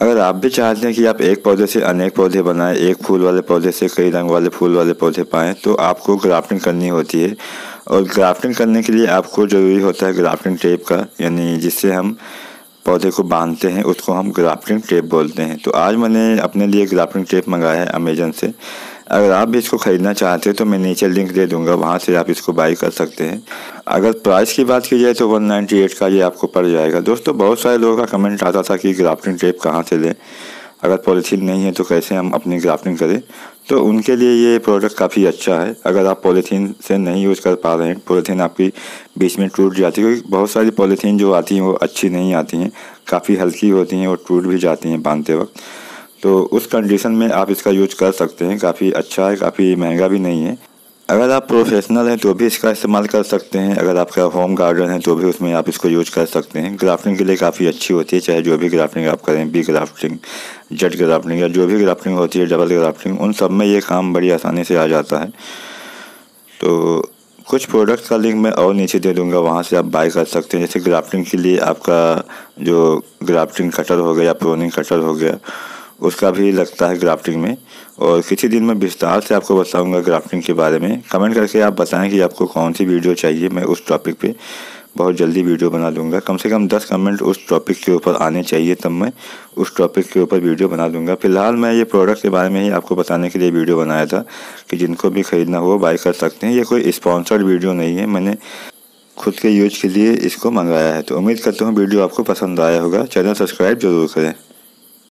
अगर आप भी चाहते हैं कि आप एक पौधे से अनेक पौधे बनाएँ, एक फूल वाले पौधे से, कई रंग वाले फूल वाले पौधे पाएँ तो आपको ग्राफ्टिंग करनी होती है। और ग्राफ्टिंग करने के लिए आपको ज़रूरी होता है ग्राफ्टिंग टेप का, यानी जिससे हम पौधे को बांधते हैं, उसको हम ग्राफ्टिंग टेप बोलते हैं। तो आज मैंने अपने लिए ग्राफ्टिंग टेप मंगाया है अमेजन से। अगर आप भी इसको ख़रीदना चाहते हैं तो मैं नीचे लिंक दे दूँगा, वहाँ से आप इसको बाई कर सकते हैं। अगर प्राइस की बात की जाए तो 198 का ये आपको पड़ जाएगा। दोस्तों, बहुत सारे लोगों का कमेंट आता था कि ग्राफ्टिंग टेप कहाँ से लें। अगर पॉलीथीन नहीं है तो कैसे हम अपनी ग्राफ्टिंग करें? तो उनके लिए ये प्रोडक्ट काफ़ी अच्छा है। अगर आप पॉलीथीन से नहीं यूज़ कर पा रहे हैं पॉलीथीन आपकी बीच में टूट जाती है, क्योंकि बहुत सारी पॉलीथीन जो आती हैं, वो अच्छी नहीं आती हैं। काफ़ी हल्की होती हैं और टूट भी जाती हैं बांधते वक्त। तो उस कंडीशन में आप इसका यूज़ कर सकते हैं। काफ़ी अच्छा है, काफ़ी महँगा भी नहीं है। अगर आप प्रोफेशनल हैं तो भी इसका इस्तेमाल कर सकते हैं। अगर आपका होम गार्डन है तो भी उसमें आप इसको यूज़ कर सकते हैं। ग्राफ्टिंग के लिए काफ़ी अच्छी होती है, चाहे जो भी ग्राफ्टिंग आप करें बी ग्राफ्टिंग जेड ग्राफ्टिंग या जो भी ग्राफ्टिंग होती है डबल ग्राफ्टिंग उन सब में ये काम बड़ी आसानी से आ जाता है। तो कुछ प्रोडक्ट का लिंक मैं और नीचे दे दूँगा, वहाँ से आप बाय कर सकते हैं। जैसे ग्राफ्टिंग के लिए आपका जो ग्राफ्टिंग कटर हो गया, या प्रोनिंग कटर हो गया उसका भी लगता है ग्राफ्टिंग में। और किसी दिन मैं विस्तार से आपको बताऊँगा ग्राफ्टिंग के बारे में। कमेंट करके आप बताएँ कि आपको कौन सी वीडियो चाहिए। मैं उस टॉपिक पे बहुत जल्दी वीडियो बना दूँगा कम से कम दस कमेंट उस टॉपिक के ऊपर आने चाहिए तब मैं उस टॉपिक के ऊपर वीडियो बना दूँगा फ़िलहाल मैं ये प्रोडक्ट के बारे में ही आपको बताने के लिए वीडियो बनाया था कि जिनको भी ख़रीदना हो बाय कर सकते हैं। ये कोई स्पॉन्सर्ड वीडियो नहीं है। मैंने खुद के यूज़ के लिए इसको मंगाया है। तो उम्मीद करता हूँ वीडियो आपको पसंद आया होगा। चैनल सब्सक्राइब ज़रूर करें।